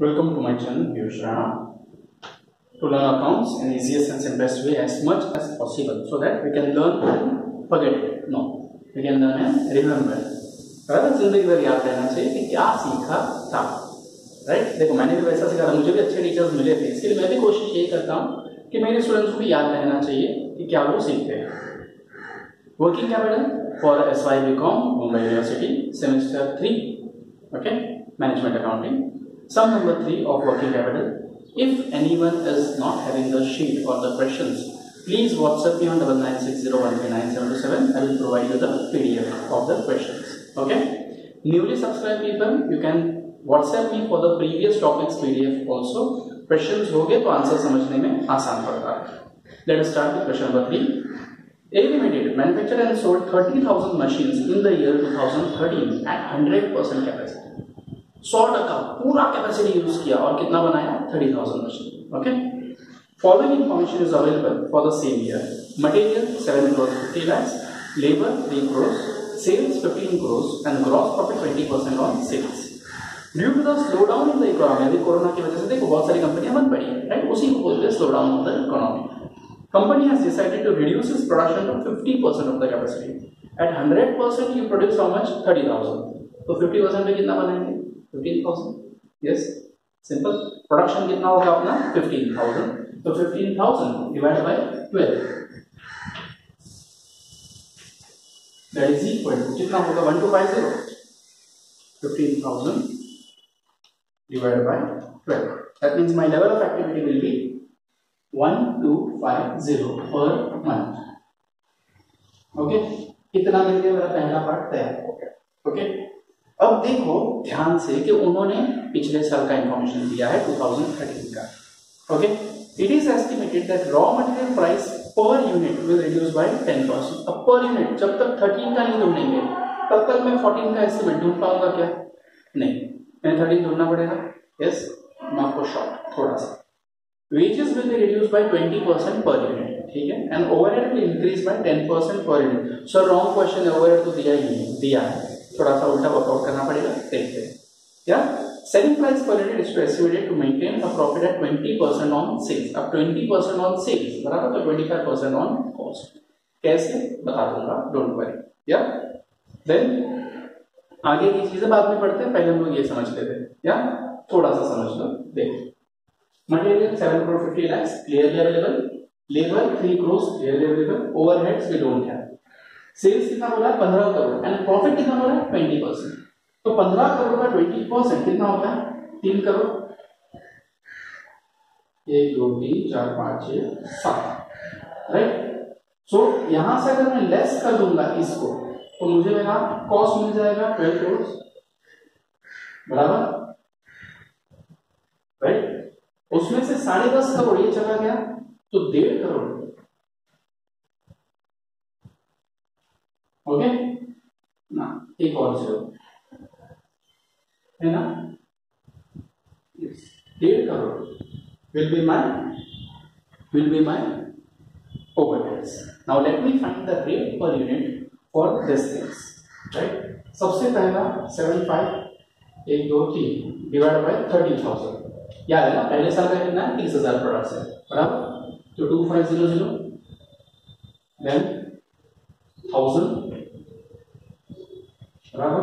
Welcome to my channel, Piyush Rana. To learn accounts in easiest and simplest way as much as possible so that we can learn and forget it. No, we can learn and remember. अगर ज़िंदगी भर याद रहना चाहिए कि क्या सीखा था राइट देखो मैंने भी वैसा सीखा था मुझे भी अच्छे टीचर्स मिले थे इसके लिए मैं भी कोशिश यही करता हूँ कि मेरे स्टूडेंट्स को भी याद रहना चाहिए कि क्या वो सीखते हैं working capital for S Y B com Mumbai university semester three okay management accounting Sum number 3 of working capital. If anyone is not having the sheet or the questions, please WhatsApp me on 9960139727. I will provide you the PDF of the questions. Okay. Newly subscribed people, you can WhatsApp me for the previous topics PDF also. Questions हो गए तो answer समझने में आसान पड़ता है. Let us start with question number three. A Limited manufactured and sold 30,000 machines in the year 2013 at 100% capacity. सौ टका पूरा कैपेसिटी यूज़ किया और कितना बनाया? Thirty thousand machine okay following information is available for the same year material seven crore fifty lakhs labour three crore sales fifteen crore and gross profit twenty percent on sales due to the slow down in the economy अभी corona की वजह से देखो बहुत सारी कंपनियाँ बंद पड़ी है राइट उसी को बोलते हैं slow down of the economy company has decided to reduce its production to 50% of the capacity. At 100% you produce how much? 30,000. तो 50% में कितना बनाएँगे fifteen thousand yes simple production कितना होगा अपना? फिफ्टीन थाउज़ेंड तो fifteen thousand divide by twelve that is equal to कितना होगा? One two five zero fifteen thousand divided by 12 that means my level of activity will be 1250 per month. Okay? कितना मिल गया मेरा पहला पार्ट तैयार हो गया। ओके अब देखो, ध्यान से कि उन्होंने पिछले साल का इंफॉर्मेशन दिया है 2013 का। Okay it is estimated that raw material price per unit will reduce by 10 percent अब पर यूनिट जब तक 13 का नहीं ढूंढेंगे, तब तक मैं 14 का एस्टिमेट ढूंढ पाऊँगा क्या? नहीं। मैं 13 ढूंढना पड़ेगा। यस मैं आपको शॉर्ट थोड़ा सा। Wages will be reduced by 20 percent per unit ठीक है? And overhead will increase by 10 percent per unit sir wrong question overhead तो दिया ही नहीं, दिया है। थोड़ा सा उल्टा वर्कआउट करना पड़ेगा, देखते हैं। क्या selling price per unit is estimated to maintain a profit at 20% on sales अब 20% ऑन सेल्स बराबर तो 25% ऑन कॉस्ट कैसे? बता दूँगा डोंट वरी या? देन आगे की चीज़ें बाद में पढ़ते हैं, पहले हम लोग ये समझ लेते हैं। या? थोड़ा सा समझ लो, देखो। Material 7 crore 50 lakhs, clearly available. Labor 3 crores, clearly available. Overheads, we don't have. Sales कितना बोला है? पंद्रह करोड़। एंड प्रॉफिट कितना बोला है? ट्वेंटी परसेंट तो पंद्रह करोड़ का ट्वेंटी परसेंट कितना होता है? तीन करोड़। एक, दो, तीन, चार, पाँच छ सात। राइट सो यहाँ से अगर मैं लेस कर दूँगा इसको तो मुझे मेरा कॉस्ट मिल जाएगा ट्वेल्व करोड़ बराबर? राइट उसमें से साढ़े दस करोड़ ये चला गया तो डेढ़ करोड़। ओके ना, एक और ज़ीरो है ना? डेढ़ crore will be my will be my overheads now, let me find the rate per unit for this things, right? सबसे पहला सेवन फाइव एक, दो, तीन डिवाइड बाय थर्टी थाउज़ेंड याद है ना, पहले साल का कितना? है तीस हज़ार प्रोडक्ट्स है बराबर? तो two five zero zero thousand बराबर?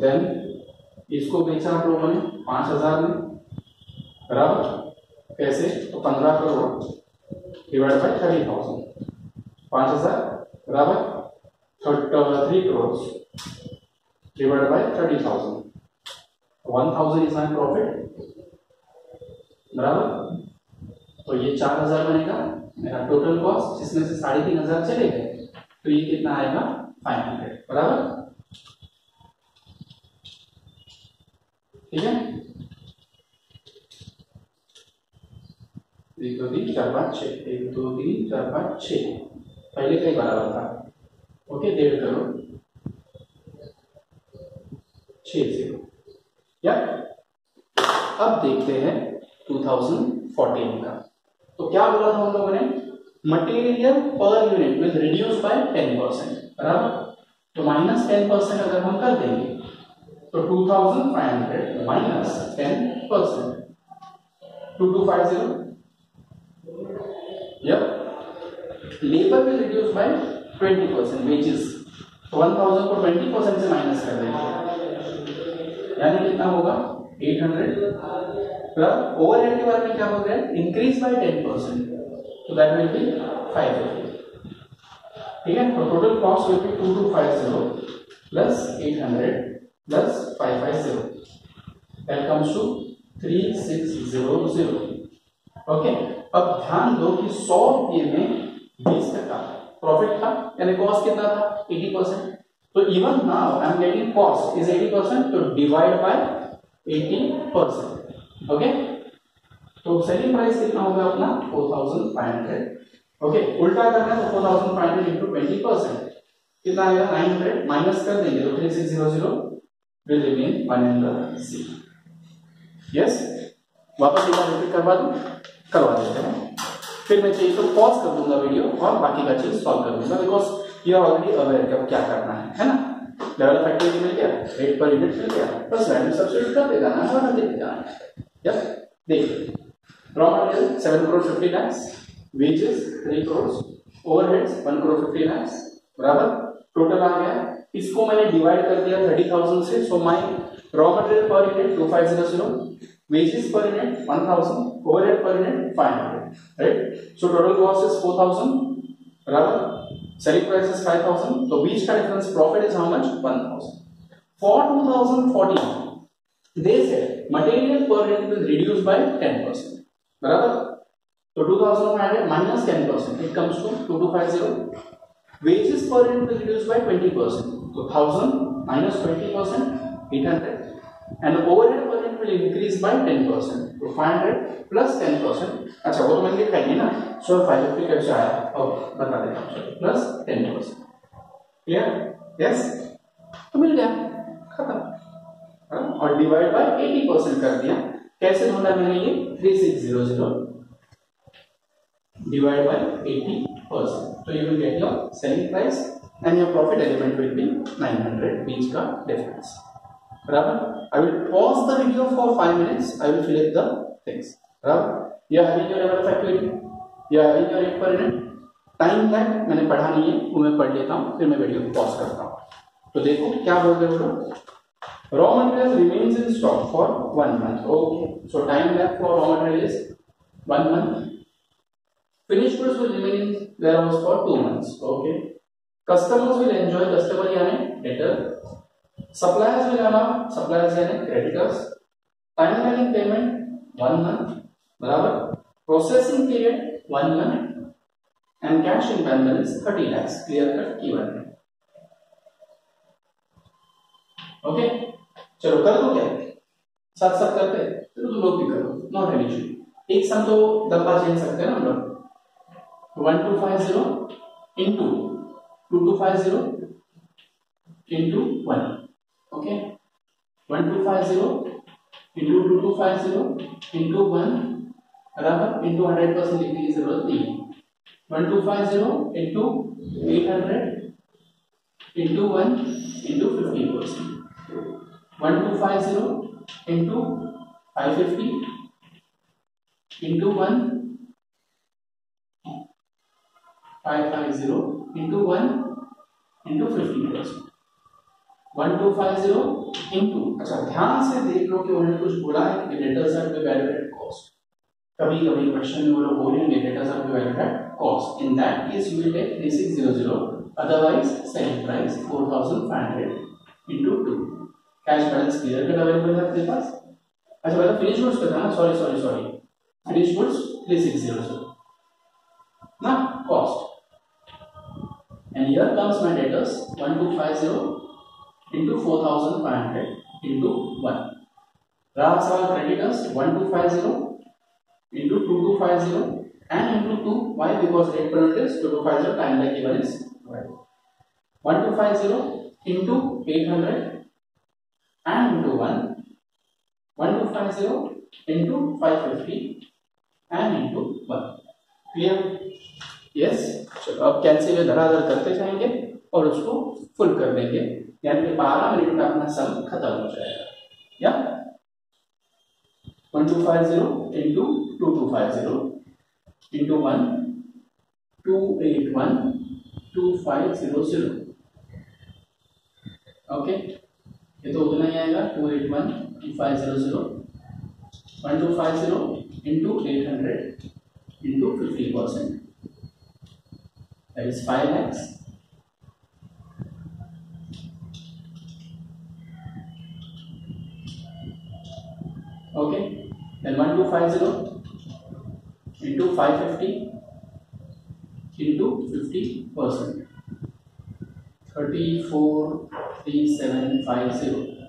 देन इसको बेचा आप लोगों ने पाँच हज़ार में। बराबर? कैसे? तो पंद्रह crore. Divide by thirty thousand पाँच हज़ार? बराबर? Three crore. Divide by thirty thousand one thousand is my profit बराबर? तो ये चार हज़ार बनेगा। मेरा टोटल कॉस्ट जिसमें से साढ़े तीन हज़ार चले गए तो ये कितना आएगा? फाइव हंड्रेड बराबर? ठीक है? एक, दो, तीन, चार, पाँच छ एक, दो, तीन, चार, पाँच छ पहले कई बराबर था। ओके डेढ़ करो छ अब देखते हैं 2014 का। तो क्या बोला था हम लोगों ने? Material per unit will reduce by 10 percent बराबर? तो माइनस टेन परसेंट अगर हम कर देंगे तो 2500 minus 10 percent 2250 yep. Labor will reduce by 20 percent wages तो 1000 को 20 परसेंट से माइनस कर देंगे यानी कितना होगा? 800 प्लस ओवरहेड के बारे में क्या बोल रहे हैं इंक्रीज बाय 10 परसेंट तो दैट विल बी 550 ठीक है? तो total cost will be 2250 plus 800 plus 550 that comes to 3600 okay अब ध्यान दो कि 100 रुपये में 20 टका प्रॉफिट था? यानी कॉस्ट कितना था? 80 परसेंट तो even now I am getting cost is 80 percent तो डिवाइड बाय 80 परसेंट ओके तो सेलिंग प्राइस कितना होगा अपना? 4500 ओके उल्टा करना है तो 4500 इनटू 20 परसेंट कितना आएगा? 900 माइनस कर देंगे तो 3600 will remain 1 in the C yes वापस एक बार रिपीट करवा दूँ? करवा देते हैं। फिर मैं चाहिए तो पॉज कर दूँगा वीडियो और बाकी का चीज़ सॉल्व कर दूँगा because you are already aware कि अब क्या करना है है ना? लेवल ऑफ़ एक्टिविटी मिल गया रेट पर यूनिट मिल गया बस वैल्यू सब्सिट्यूट करते जाना है और देते जाना यस देखिए raw material seven crore fifty lakhs wages three crore overheads one crore fifty lakhs बराबर? टोटल आ गया इसको मैंने डिवाइड कर दिया थर्टी थाउज़ेंड से so my raw material per unit two five zero zero wages per unit one thousand overhead per unit five hundred right so total cost is four thousand बराबर selling price is five thousand तो बीच का difference profit is how much one thousand for two thousand fourteen देश है material per unit will reduce by ten percent बराबर तो two thousand five hundred minus ten percent it comes to two two five zero wages per unit will reduce by twenty percent so 1000 minus 20% 800 and overhead per unit will increase by 10 percent. तो 500 plus 10 percent. अच्छा वो तो मैंने लिखा ही ना। सो 550 कैसे आया? Okay बता देता हूँ प्लस 10 परसेंट क्लियर यस तो मिल गया। खत्म। और डिवाइड बाय 80 परसेंट कर दिया। कैसे ढूंढा मैंने ये? 3600 डिवाइड बाय 80 परसेंट तो you will get your selling price and your profit element will be 900 बीच का difference Barabar? I will pause the video for 5 minutes. I will fill up the things. Barabar? You are having your level of activity. You are having your एक per unit. Time lag मैंने पढ़ा नहीं है वो मैं पढ़ लेता हूँ फिर मैं वीडियो पॉज करता हूँ तो देखो क्या बोल रहे हो लोग raw material remains in stock for one month okay so time lag for raw material is one month finished goods will remain in warehouse for two months okay customers will enjoy customer यानी debtor suppliers will आना suppliers यानी creditors time line payment one month बराबर. Processing period one month and cash in bank balance thirty lakhs clear cut की one okay चलो, कर दो क्या? साथ साथ करते तो तुम लोग भी करो। नॉट एन इशू एक साथ तो दबा चेंज सकते हैं ना हम लोग one two five zero into two five zero into one okay one two five zero into two two five zero into one बराबर इंटू हंड्रेड परसेंट लिखने की जरूरत नहीं है one two five zero into eight hundred into one into fifty percent one two five zero into five into one five five zero into one into fifty percent one two five zero into अच्छा ध्यान से देख लो कि उन्होंने कुछ बोला है कि debtor are be valued at cost कभी कभी क्वेश्चन में वो लोग बोलेंगे debtor are be valued at cost in that case you will take 3600 otherwise selling price 4500 into 2 cash balance clear cut available है आपके पास? अच्छा पहले फिनिश गुड्स पे था ना? Sorry sorry sorry finish goods 3600 ना? Cost and here comes my debtors 1250 into 4500 into 1. Raha sawal creditors 1250 into 2250 and into 2. Why? Because rate is 2250 time like given is 1250 into 800 and into 1. 1250 into 550 and into 1. Clear? Yes. चलो, अब cancel धराधर करते जाएँगे और उसको full कर देंगे। यानी बारह मिनट में अपना सम खत्म हो जाएगा। या? One, two, five, zero into two two, five, zero. Into one, two, eight, one, two, five, zero zero. Okay? ये तो उतना ही आएगा, two, eight, one, two, five, zero zero. One, two, five, zero into eight hundred into fifty percent. That is 5 lakhs okay then 1250 into 550 into 50 percent 343750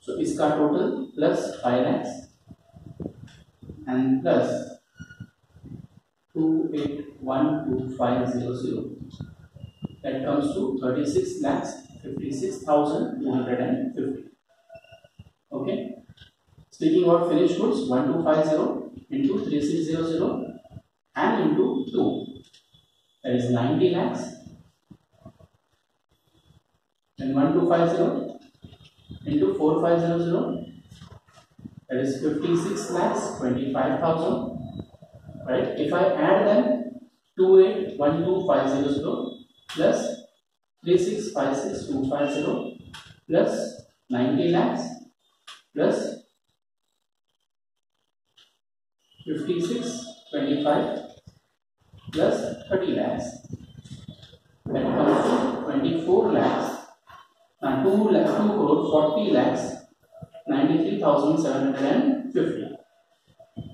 so इसका total plus 5 lakhs and plus 281250 that comes to 36 lakhs 56250 okay? Speaking about finished goods 1250 into 3600 and into 2 that is 90 lakhs. And 1250 into 4500 that is 56 lakhs 25000 right? If I add them 281250 plus 3656250 plus 90 lakhs plus 5625 plus 30 lakhs. That comes to 24 lakhs. And 2 lakhs 2 crore 40 lakhs 93750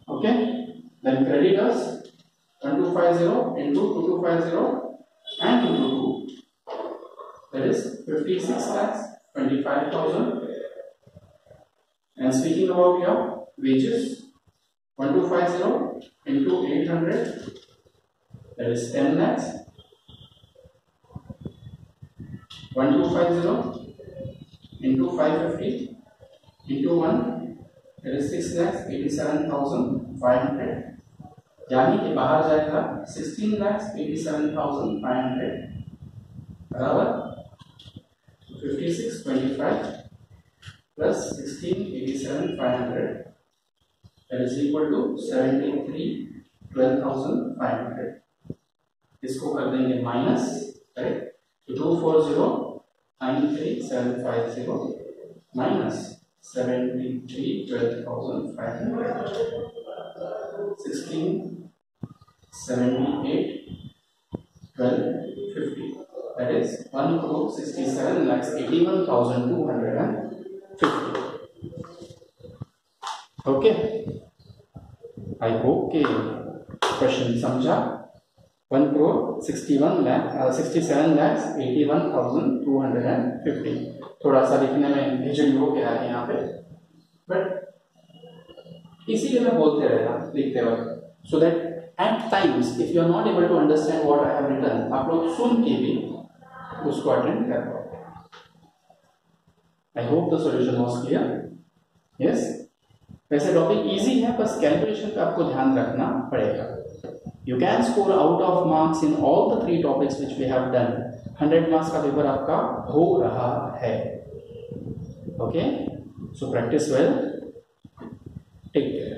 okay then creditors 1250 into 2250 and into 2 that is 56 lakhs 25,000 and speaking about your wages 1250 into 800 that is 10 lakhs. 1250 into 550 into 1 that is 6 lakhs 87,500 यानी कि बाहर जाएगा sixteen lakhs eighty seven thousand five hundred बराबर fifty six twenty five plus sixteen eighty seven five hundred that is equal to seventy three twelve thousand five hundred इसको कर देंगे minus correct two four zero nine three seven five zero minus seventy three twelve thousand five hundred sixteen 78 12 50 that is 1 crore 67 lakhs 81250 okay i hope के question समझा 1 crore 61 lakh uh, 67 lakhs 81250 थोड़ा सा लिखने में हिजड़ी हो गया है यहाँ पे। बट इसीलिए मैं बोलते रहता लिखते वक्त। So that at times if you are not able to understand what I have written आप लोग सुन के भी उसको अटेंड कर पाओ। I hope the solution was clear yes वैसे टॉपिक इजी है, बस कैलकुलेशन पे आपको ध्यान रखना पड़ेगा। You can score out of marks in all the three topics which we have done hundred marks का पेपर आपका हो रहा है। Okay so practice well take care